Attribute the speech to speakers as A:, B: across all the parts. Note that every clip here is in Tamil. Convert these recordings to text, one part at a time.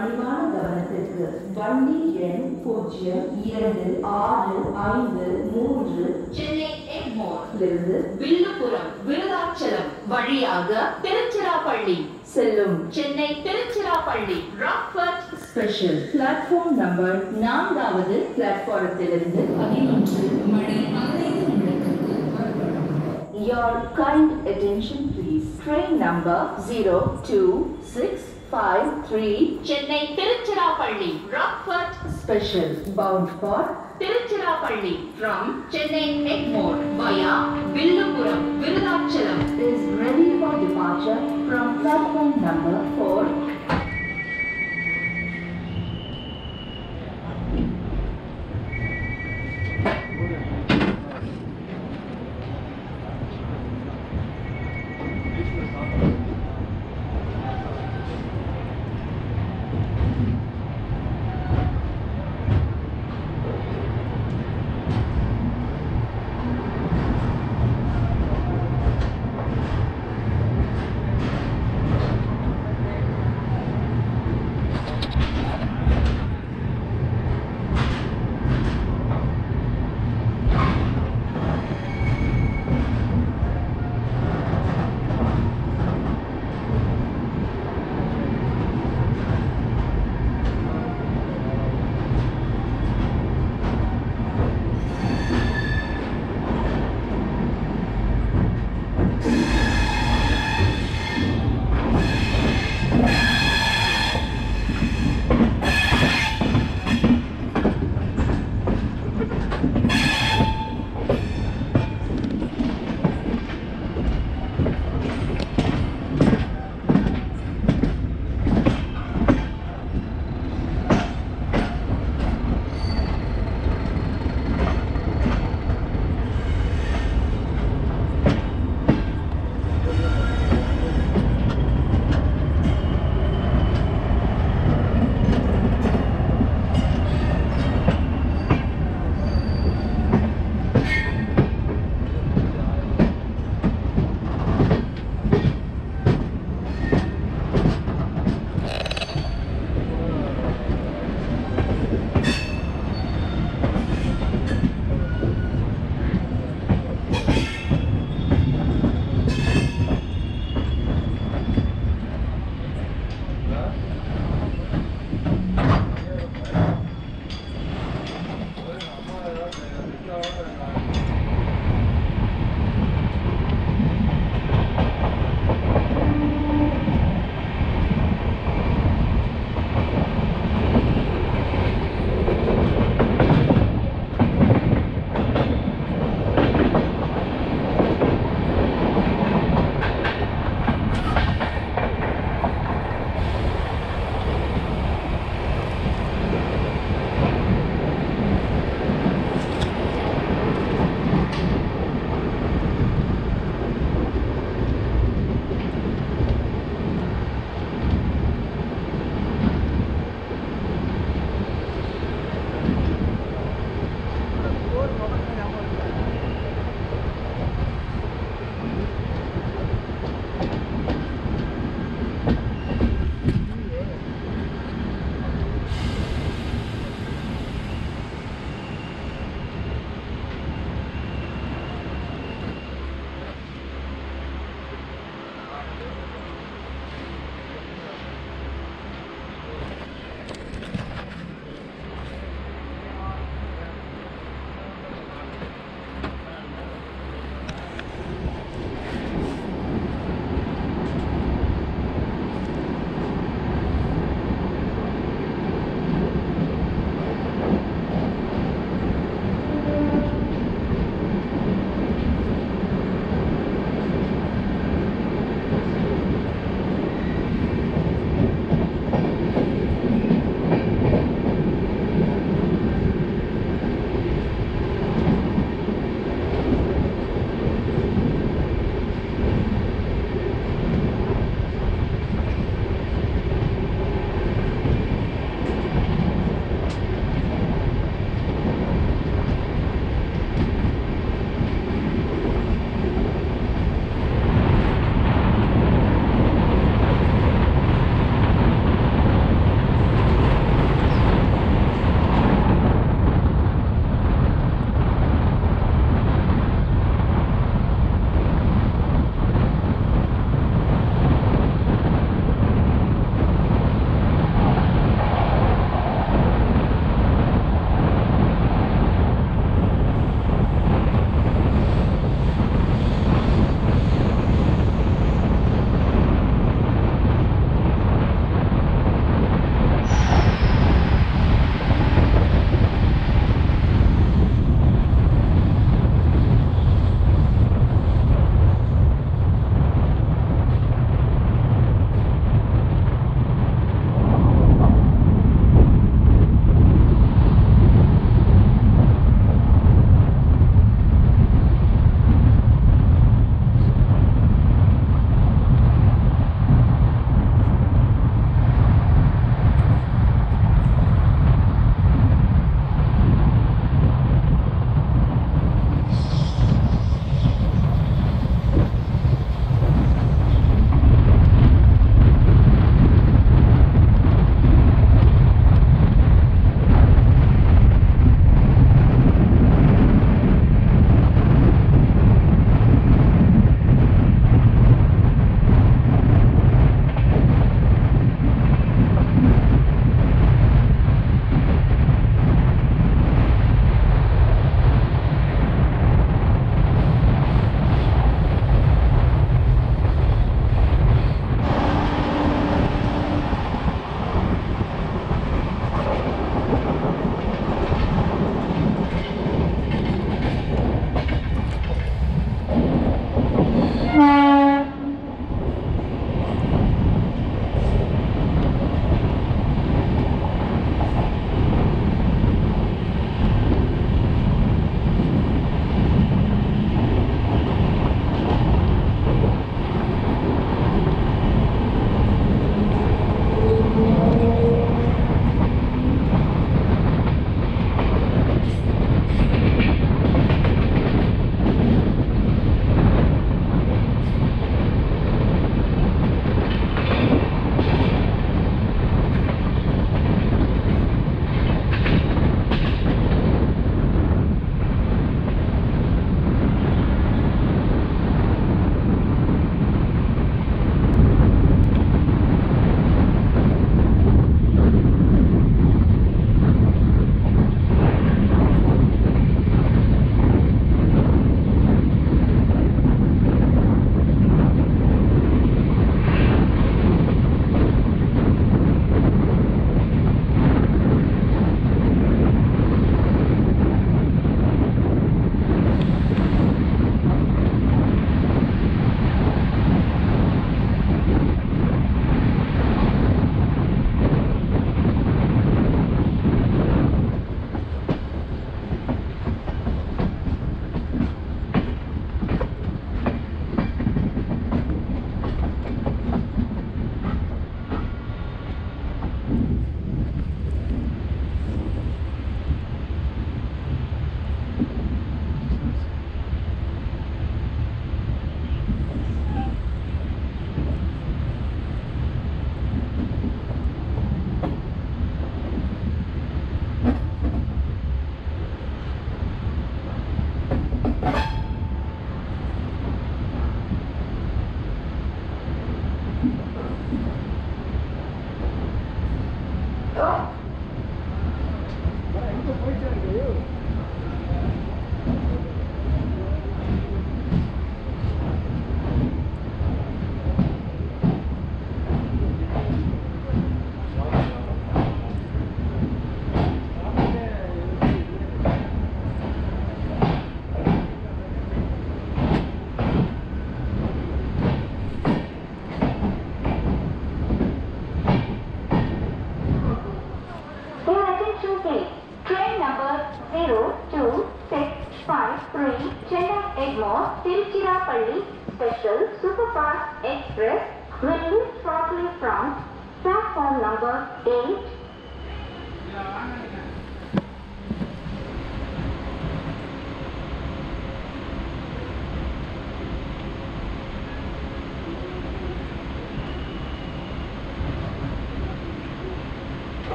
A: பணிவான கவனத்திற்கு வண்டி எண் பூஜ்ஜியம் இரண்டு ஆறு ஐந்து மூன்று
B: சென்னை எக்மோர்
A: இருந்து
B: வில்லுபுரம் விருதாச்சலம் வழியாக திருச்சிராப்பள்ளி
A: செல்லும்
B: Chennai Tiruchirappalli Rockfort
A: special platform number நான்காவது பிளாட்ஃபாரத்திலிருந்து
B: பதினொன்று மணி பதினைந்து நிமிடத்திற்கு
A: Your kind attention please. Train number 5,
B: 3, Chennai Tiruchirappalli, Rockford
A: Special, bound for?
B: Tiruchirappalli from Chennai Egmore via Villupuram, Virudhachalam,
A: is ready for departure from platform number 4.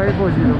C: para ir Cogi,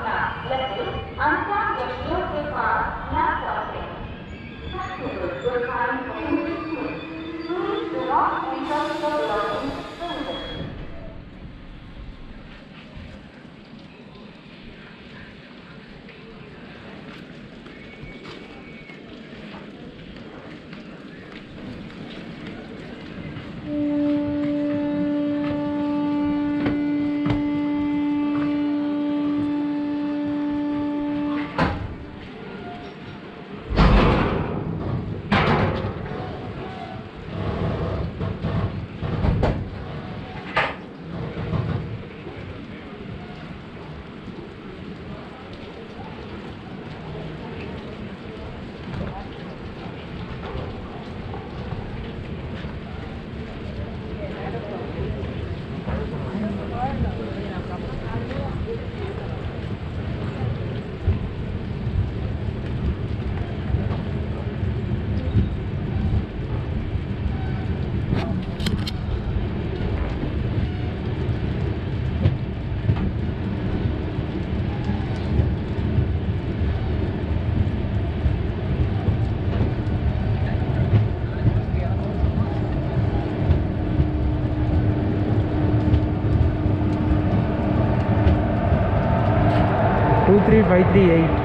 C: व्यक्ति अंत्याकृष्टियों
D: के पास न Putri vai
E: direito.